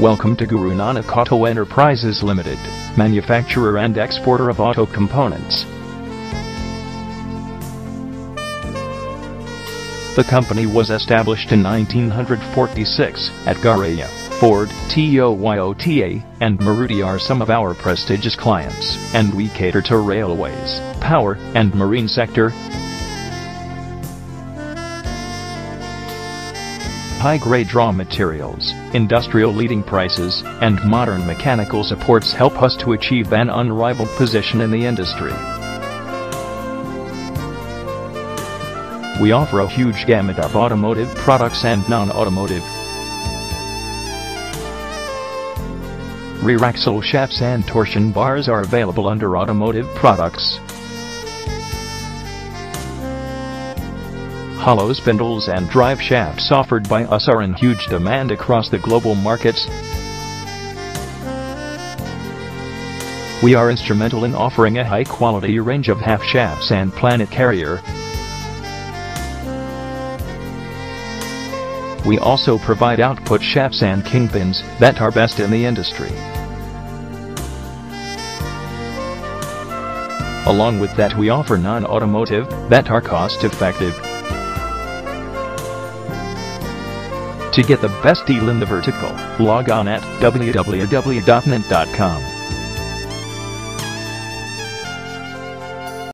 Welcome to Guru Nanak Auto Enterprises Limited, manufacturer and exporter of auto components. The company was established in 1946 at Goraya. Ford, Toyota, and Maruti are some of our prestigious clients, and we cater to railways, power, and marine sector. High-grade raw materials, industrial leading prices, and modern mechanical supports help us to achieve an unrivaled position in the industry. We offer a huge gamut of automotive products and non-automotive Rear axle shafts and torsion bars are available under automotive products. Hollow spindles and drive shafts offered by us are in huge demand across the global markets. We are instrumental in offering a high-quality range of half shafts and planet carrier. We also provide output shafts and kingpins that are best in the industry. Along with that we offer non-automotive that are cost-effective. To get the best deal in the vertical, log on at www.gnaent.com.